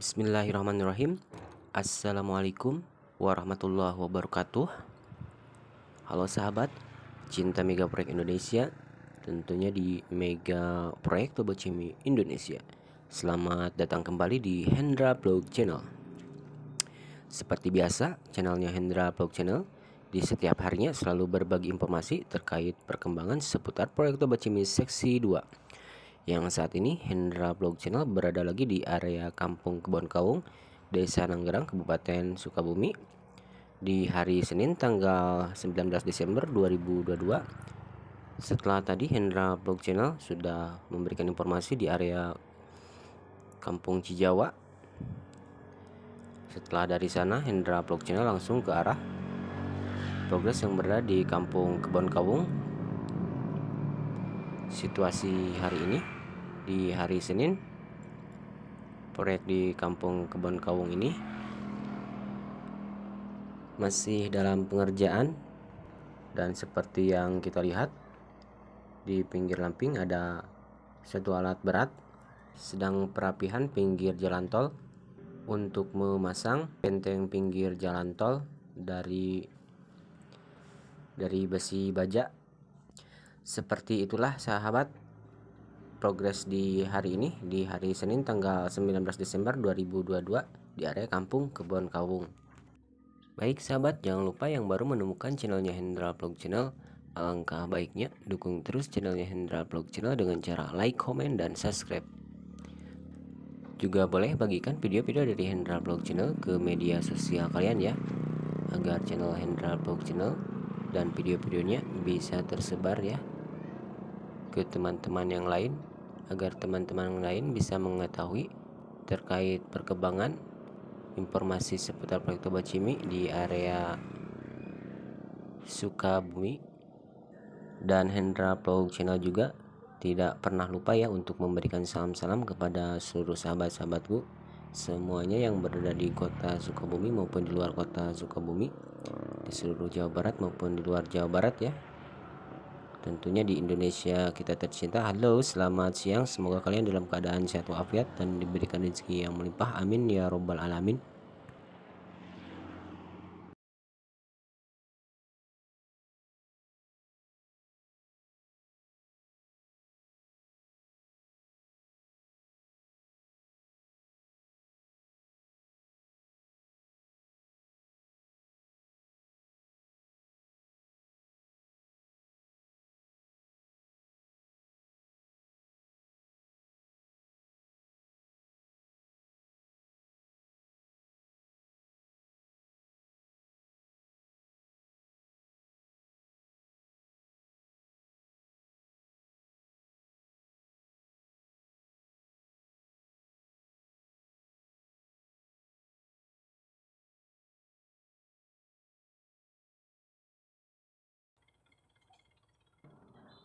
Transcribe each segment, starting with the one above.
Bismillahirrahmanirrahim. Assalamualaikum warahmatullahi wabarakatuh. Halo sahabat Cinta Mega Proyek Indonesia Tentunya di Mega Proyek Tobocimi Indonesia. Selamat datang kembali di Hendra Blog Channel. Seperti biasa channelnya Hendra Blog Channel Di setiap harinya selalu berbagi informasi terkait perkembangan seputar proyek Tobocimi Seksi 2 yang saat ini Hendra Blog Channel berada lagi di area Kampung Kebon Kaung, Desa Nanggerang, Kabupaten Sukabumi di hari Senin tanggal 19 Desember 2022. Setelah tadi Hendra Blog Channel sudah memberikan informasi di area Kampung Cijawa. Setelah dari sana Hendra Blog Channel langsung ke arah progres yang berada di Kampung Kebon Kaung situasi hari ini di hari Senin proyek di Kampung Kebon Kawung ini masih dalam pengerjaan dan seperti yang kita lihat di pinggir lamping ada satu alat berat sedang perapihan pinggir jalan tol untuk memasang benteng pinggir jalan tol dari dari besi baja seperti itulah sahabat progres di hari ini di hari Senin tanggal 19 Desember 2022 di area Kampung Kebon Kawung. Baik sahabat, jangan lupa yang baru menemukan channelnya Hendra Vlog Channel, alangkah baiknya dukung terus channelnya Hendra Vlog Channel dengan cara like, komen, dan subscribe. Juga boleh bagikan video-video dari Hendra Vlog Channel ke media sosial kalian ya, agar channel Hendra Vlog Channel dan video-videonya bisa tersebar ya ke teman-teman yang lain agar teman-teman lain bisa mengetahui terkait perkembangan informasi seputar proyek Toba Cimi di area Sukabumi. Dan Hendra Vlog Channel juga tidak pernah lupa ya untuk memberikan salam-salam kepada seluruh sahabat-sahabatku semuanya yang berada di kota Sukabumi maupun di luar kota Sukabumi di seluruh Jawa Barat maupun di luar Jawa Barat ya tentunya di Indonesia kita tercinta. Halo selamat siang. Semoga kalian dalam keadaan sehat walafiat dan diberikan rezeki yang melimpah. Amin ya robbal alamin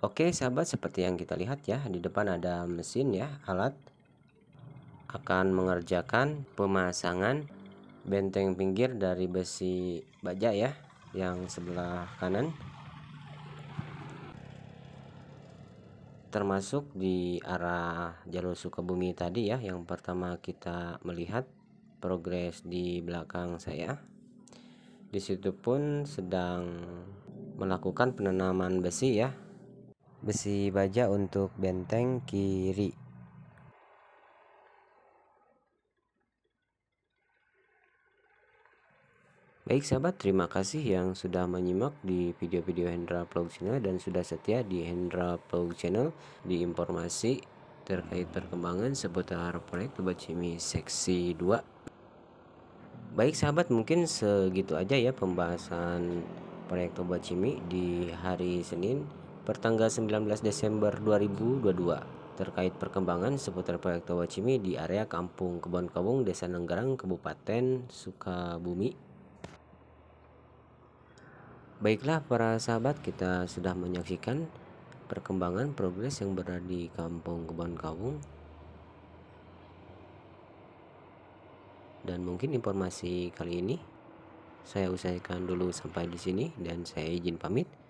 Oke sahabat seperti yang kita lihat ya di depan ada mesin ya alat akan mengerjakan pemasangan benteng pinggir dari besi baja ya yang sebelah kanan. Termasuk di arah jalur Sukabumi tadi ya yang pertama kita melihat progres di belakang saya. Di situ pun sedang melakukan penanaman besi ya besi baja untuk benteng kiri Baik sahabat, terima kasih yang sudah menyimak di video-video Hendra Vlog Channel dan sudah setia di Hendra Vlog Channel di informasi terkait perkembangan seputar proyek Tebacimi Seksi 2. Baik sahabat, mungkin segitu aja ya pembahasan proyek Tobacimi di hari Senin pertanggal 19 Desember 2022 terkait perkembangan seputar proyek Tawacimi di area Kampung Kebon Kawung, Desa Nenggarang, Kabupaten Sukabumi. Baiklah para sahabat, kita sudah menyaksikan perkembangan progres yang berada di Kampung Kebon Kawung. Dan mungkin informasi kali ini saya usahakan dulu sampai di sini dan saya izin pamit.